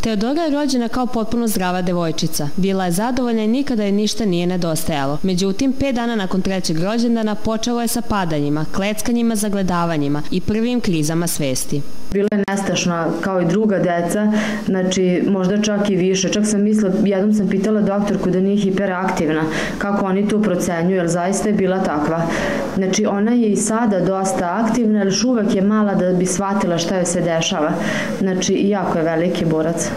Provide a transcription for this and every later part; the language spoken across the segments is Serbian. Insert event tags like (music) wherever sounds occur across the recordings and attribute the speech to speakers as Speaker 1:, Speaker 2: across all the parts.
Speaker 1: Teodora je rođena kao potpuno zdrava devojčica. Bila je zadovoljna i nikada je ništa nije nedostajalo. Međutim, pet dana nakon trećeg rođendana počelo je sa padanjima, kleckanjima, zagledavanjima i prvim krizama svesti.
Speaker 2: Bila je nestašna kao i druga deca, znači možda čak i više. Čak sam mislila, jednom sam pitala doktorku da nije hiperaktivna, kako oni to procenjuju, jer zaista je bila takva. Znači ona je i sada dosta aktivna, još uvek je mala da bi shvatila šta joj se dešava. Znači, jako je veliki borac.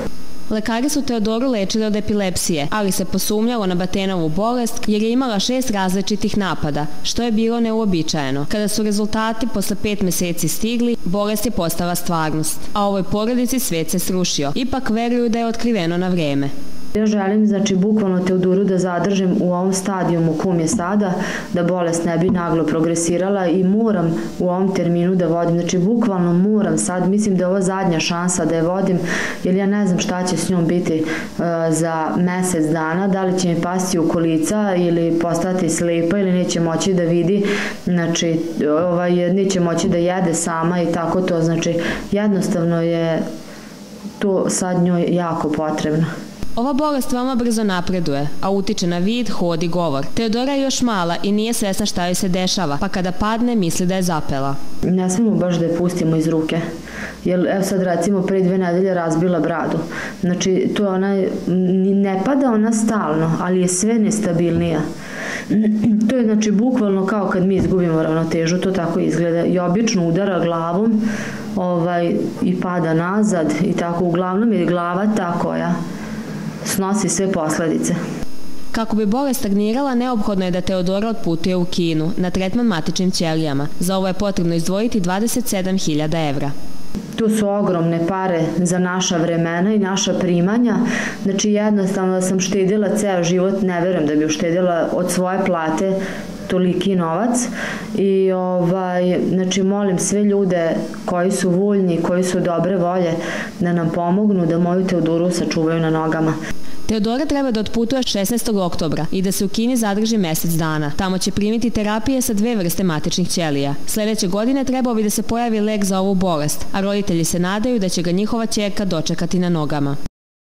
Speaker 1: Lekari su Teodoru lečili od epilepsije, ali se posumljalo na Batenovu bolest jer je imala šest različitih napada, što je bilo neuobičajeno. Kada su rezultati posle pet meseci stigli, bolest je postala stvarnost, a ovoj porodici svet se srušio. Ipak veruju da je otkriveno na vreme.
Speaker 2: Ja želim, znači, bukvalno Teoduru da zadržim u ovom stadijumu kum je sada, da bolest ne bi naglo progresirala i moram u ovom terminu da vodim, znači, bukvalno moram sad, mislim da je ovo zadnja šansa da je vodim, jer ja ne znam šta će s njom biti uh, za mesec dana, da li će mi pasti u kolica ili postati slipa ili neće moći da vidi, znači, ovaj, neće moći da jede sama i tako to, znači, jednostavno je to sad njoj jako potrebno.
Speaker 1: Ova bolest veoma brzo napreduje, a utiče na vid, hod i govor. Teodora je još mala i nije svesna šta joj se dešava, pa kada padne misli da je zapela.
Speaker 2: Ne smemo baš da je pustimo iz ruke. Jer evo sad recimo pre dve nedelje razbila bradu. Znači to ona, ne pada ona stalno, ali je sve nestabilnija. (clears throat) To je znači bukvalno kao kad mi izgubimo ravnotežu, to tako izgleda i obično udara glavom ovaj, i pada nazad i tako uglavnom je glava ta koja snosi sve posledice.
Speaker 1: Kako bi bolest stagnirala, neophodno je da Teodora otputuje u Kinu na tretman matičnim ćelijama. Za ovo je potrebno izdvojiti 27.000 evra.
Speaker 2: Tu su ogromne pare za naša vremena i naša primanja. Znači jednostavno da sam štedila ceo život, ne verujem da bi uštedila od svoje plate toliki novac i ovaj, znači molim sve ljude koji su voljni, koji su dobre volje da nam pomognu da moju Teoduru sačuvaju na nogama.
Speaker 1: Teodora treba da otputuje 16. oktobra i da se u Kini zadrži mesec dana. Tamo će primiti terapije sa dve vrste matičnih ćelija. Sledeće godine trebao bi da se pojavi lek za ovu bolest, a roditelji se nadaju da će ga njihova ćerka dočekati na nogama.